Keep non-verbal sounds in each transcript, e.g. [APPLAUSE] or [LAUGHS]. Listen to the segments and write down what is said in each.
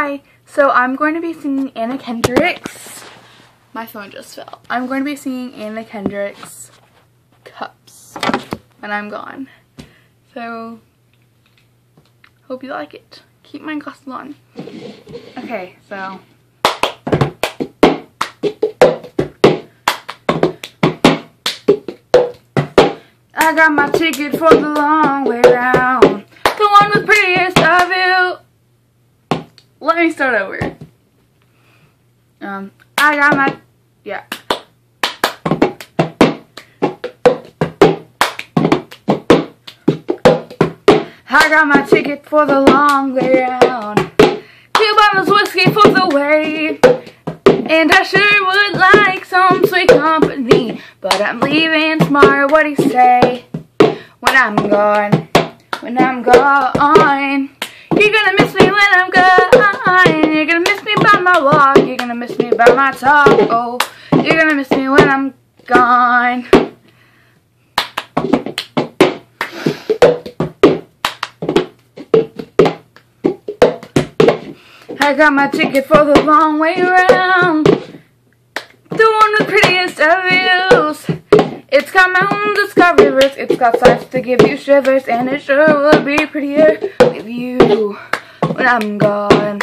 Hi, so I'm going to be singing Anna Kendrick's, my phone just fell. I'm going to be singing Anna Kendrick's Cups when I'm gone. So, hope you like it. Keep my glasses on. Okay, so. I got my ticket for the long way round. The one with prettiest. Let me start over. Um, I got my, yeah. I got my ticket for the long way round. Two bottles whiskey for the way. And I sure would like some sweet company. But I'm leaving tomorrow, what do you say? When I'm gone, when I'm gone. You're gonna miss me by my talk. Oh, you're gonna miss me when I'm gone. I got my ticket for the long way around. The one with prettiest of views. It's got mountain discovery rivers, it's got sights to give you shivers, and it sure will be prettier with you when I'm gone.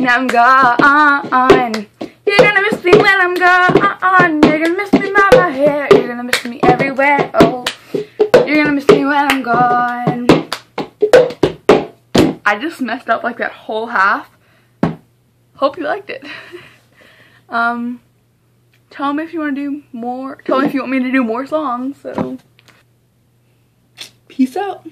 When I'm gone. You're gonna miss me when I'm gone. You're gonna miss me by my hair. You're gonna miss me everywhere. Oh, you're gonna miss me when I'm gone. I just messed up like that whole half. Hope you liked it. [LAUGHS] um tell me if you want to do more. Tell me if you want me to do more songs. So, peace out.